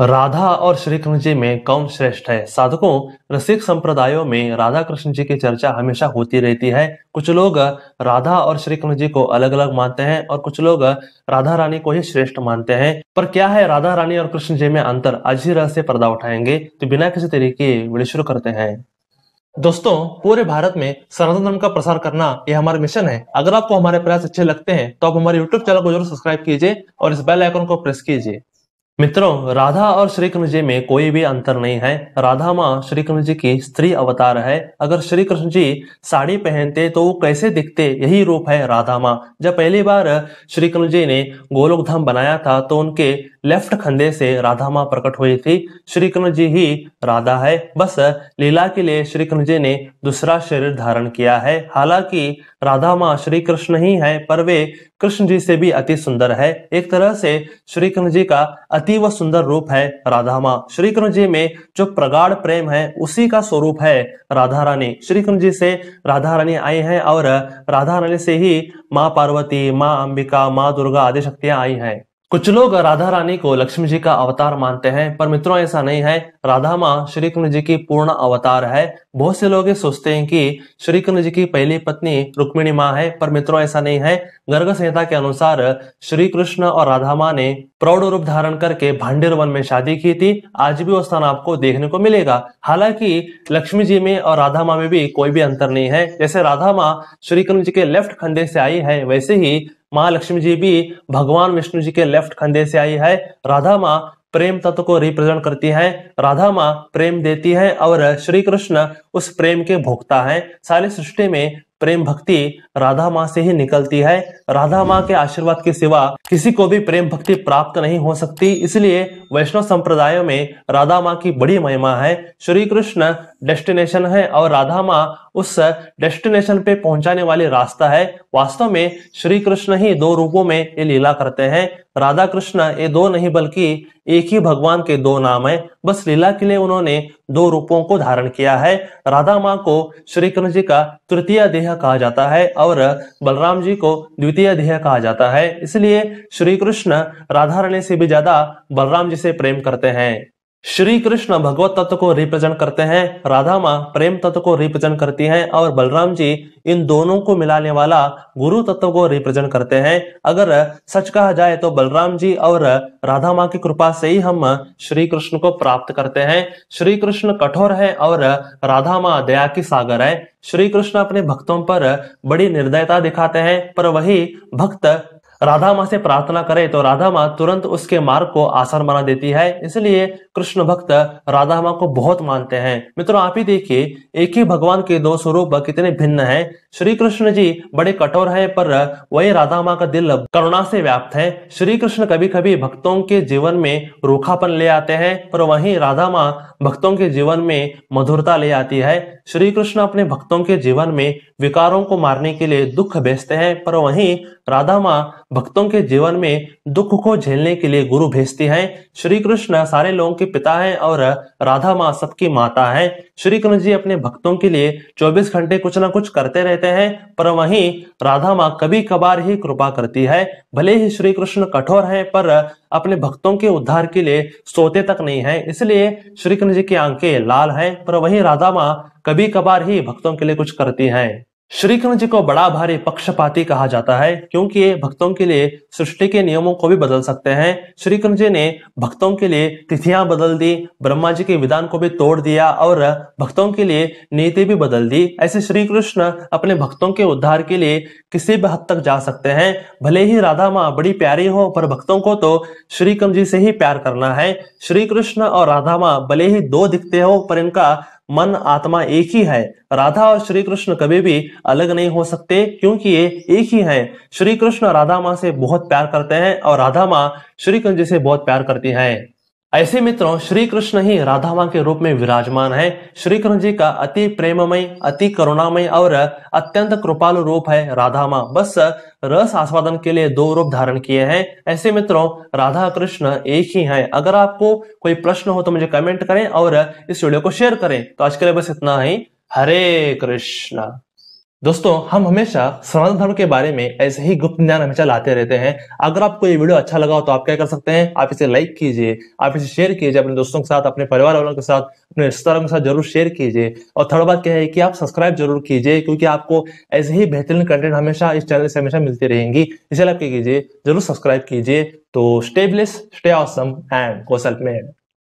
राधा और श्री कृष्ण जी में कौन श्रेष्ठ है? साधकों, रसिक संप्रदायों में राधा कृष्ण जी की चर्चा हमेशा होती रहती है। कुछ लोग राधा और श्री कृष्ण जी को अलग अलग मानते हैं और कुछ लोग राधा रानी को ही श्रेष्ठ मानते हैं। पर क्या है राधा रानी और कृष्ण जी में अंतर? आज ही रहस्य पर्दा उठाएँगे। तो बिना किसी तरीके वीडियो शुरू करते हैं। दोस्तों, पूरे भारत में सनातन धर्म का प्रसार करना यह हमारा मिशन है। अगर आपको हमारे प्रयास अच्छे लगते हैं तो आप हमारे यूट्यूब चैनल को ज़रूर सब्सक्राइब कीजिए और इस बेल आइकन को प्रेस कीजिए। मित्रों, राधा और श्री कृष्ण जी में कोई भी अंतर नहीं है। राधा माँ श्री कृष्ण जी की स्त्री अवतार है। अगर श्री कृष्ण जी साड़ी पहनते तो वो कैसे दिखते? यही रूप है राधा माँ। जब पहली बार श्री कृष्ण जी ने गोलोक धाम बनाया था तो उनके लेफ़्ट खंधे से राधा माँ प्रकट हुई थी। श्री कृष्ण जी ही राधा है। बस लीला के लिए श्री कृष्ण जी ने दूसरा शरीर धारण किया है। हालाँकि राधा माँ श्री कृष्ण ही है, पर वे कृष्ण जी से भी अति सुंदर है। एक तरह से श्री कृष्ण जी का अतीव सुंदर रूप है राधा माँ श्री कृष्ण जी में जो प्रगाढ़ प्रेम है, उसी का स्वरूप है राधा रानी श्री कृष्ण जी से राधा रानी आई हैं और राधा रानी से ही माँ पार्वती, माँ अंबिका, माँ दुर्गा आदि शक्तियाँ आई हैं। कुछ लोग राधा रानी को लक्ष्मी जी का अवतार मानते हैं, पर मित्रों, ऐसा नहीं है। राधा माँ श्री कृष्ण जी की पूर्ण अवतार है। बहुत से लोग ये सोचते हैं कि श्री कृष्ण जी की पहली पत्नी रुक्मिणी माँ है, पर मित्रों, ऐसा नहीं है। गर्ग संहिता के अनुसार श्री कृष्ण और राधा माँ ने प्रौढ़ रूप धारण करके भांडेर वन में शादी की थी। आज भी वो स्थान आपको देखने को मिलेगा। हालाँकि लक्ष्मी जी में और राधा माँ में भी कोई भी अंतर नहीं है। जैसे राधा माँ श्री कृष्ण जी के लेफ़्ट खंडे से आई है, वैसे ही माँ लक्ष्मी जी भी भगवान विष्णु जी के लेफ़्ट खंधे से आई है। राधा माँ प्रेम तत्व को रिप्रेजेंट करती है। राधा माँ प्रेम देती है और श्री कृष्ण उस प्रेम के भोक्ता है। सारी सृष्टि में प्रेम भक्ति राधा माँ से ही निकलती है। राधा माँ के आशीर्वाद के सिवा किसी को भी प्रेम भक्ति प्राप्त नहीं हो सकती। इसलिए वैष्णव संप्रदायों में राधा माँ की बड़ी महिमा है। श्री कृष्ण डेस्टिनेशन है और राधा माँ उस डेस्टिनेशन पे पहुँचाने वाली रास्ता है। वास्तव में श्री कृष्ण ही दो रूपों में ये लीला करते हैं। राधा कृष्ण ये दो नहीं बल्कि एक ही भगवान के दो नाम है। बस लीला के लिए उन्होंने दो रूपों को धारण किया है। राधा माँ को श्री कृष्ण जी का तृतीय देह कहा जाता है और बलराम जी को द्वितीय देह कहा जाता है। इसलिए श्री कृष्ण राधा रानी से भी ज़्यादा बलराम जी से प्रेम करते हैं। श्री कृष्ण भगवत तत्व को रिप्रेजेंट करते हैं, राधा माँ प्रेम तत्व को रिप्रेजेंट करती हैं और बलराम जी इन दोनों को मिलाने वाला गुरु तत्व को रिप्रेजेंट करते हैं। अगर सच कहा जाए तो बलराम जी और राधा माँ की कृपा से ही हम श्री कृष्ण को प्राप्त करते हैं। श्री कृष्ण कठोर है और राधा माँ दया की सागर है। श्री कृष्ण अपने भक्तों पर बड़ी निर्दयता दिखाते हैं, पर वही भक्त राधा माँ से प्रार्थना करे तो राधा माँ तुरंत उसके मार्ग को आसान बना देती है। इसलिए कृष्ण भक्त राधा माँ को बहुत मानते हैं। मित्रों, आप ही देखिए, एक ही भगवान के दो स्वरूप कितने भिन्न हैं। श्री कृष्ण जी बड़े कठोर हैं, पर वही राधा माँ का दिल करुणा से व्याप्त है। श्री कृष्ण कभी कभी भक्तों के जीवन में रूखापन ले आते हैं, पर वहीं राधा माँ भक्तों के जीवन में मधुरता ले आती है। श्री कृष्ण अपने भक्तों के जीवन में विकारों को मारने के लिए दुख भेजते हैं, पर वहीं राधा माँ भक्तों के जीवन में दुख को झेलने के लिए गुरु भेजती हैं। श्री कृष्ण सारे लोगों के पिता हैं और राधा माँ सबकी माता है। श्री कृष्ण जी अपने भक्तों के लिए 24 घंटे कुछ ना कुछ करते रहते हैं, पर वहीं राधा माँ कभी कभार ही कृपा करती है। भले ही श्री कृष्ण कठोर है, पर अपने भक्तों के उद्धार के लिए सोते तक नहीं है। इसलिए श्री कृष्ण जी की आँखें लाल है, पर वही राधा माँ कभी कभार ही भक्तों के लिए कुछ करती है। श्री कृष्ण जी को बड़ा भारी पक्षपाती कहा जाता है, क्योंकि ये भक्तों के लिए सृष्टि के नियमों को भी बदल सकते हैं। श्री कृष्ण जी ने भक्तों के लिए तिथियाँ बदल दी ब्रह्मा जी के विधान को भी तोड़ दिया और भक्तों के लिए नीति भी बदल दी। ऐसे श्री कृष्ण अपने भक्तों के उद्धार के लिए किसी भी हद तक जा सकते हैं। भले ही राधा माँ बड़ी प्यारी हो, पर भक्तों को तो श्री कृष्ण जी से ही प्यार करना है। श्री कृष्ण और राधा माँ भले ही दो दिखते हो, पर इनका मन आत्मा एक ही है। राधा और श्री कृष्ण कभी भी अलग नहीं हो सकते, क्योंकि ये एक ही हैं। श्री कृष्ण राधा माँ से बहुत प्यार करते हैं और राधा माँ श्री कृष्ण जी से बहुत प्यार करती हैं। ऐसे मित्रों श्री कृष्ण ही राधा माँ के रूप में विराजमान है। श्री कृष्ण जी का अति प्रेममय, अति करुणामय और अत्यंत कृपालु रूप है राधा माँ बस रस आस्वादन के लिए दो रूप धारण किए हैं। ऐसे मित्रों राधा कृष्ण एक ही हैं। अगर आपको कोई प्रश्न हो तो मुझे कमेंट करें और इस वीडियो को शेयर करें। तो आज के लिए बस इतना ही। हरे कृष्ण। दोस्तों, हम हमेशा सनातन धर्म के बारे में ऐसे ही गुप्त ज्ञान हमेशा लाते रहते हैं। अगर आपको ये वीडियो अच्छा लगा हो तो आप क्या कर सकते हैं? आप इसे लाइक कीजिए, आप इसे शेयर कीजिए अपने दोस्तों के साथ, अपने परिवार वालों के साथ, अपने रिश्तेदारों के साथ ज़रूर शेयर कीजिए। और थर्ड बात क्या है कि आप सब्सक्राइब ज़रूर कीजिए, क्योंकि आपको ऐसे ही बेहतरीन कंटेंट हमेशा इस चैनल से हमेशा मिलती रहेंगी। इसे आप क्या कीजिए, ज़रूर सब्सक्राइब कीजिए। तो stay bless stay awesome and को सेल्फ मेड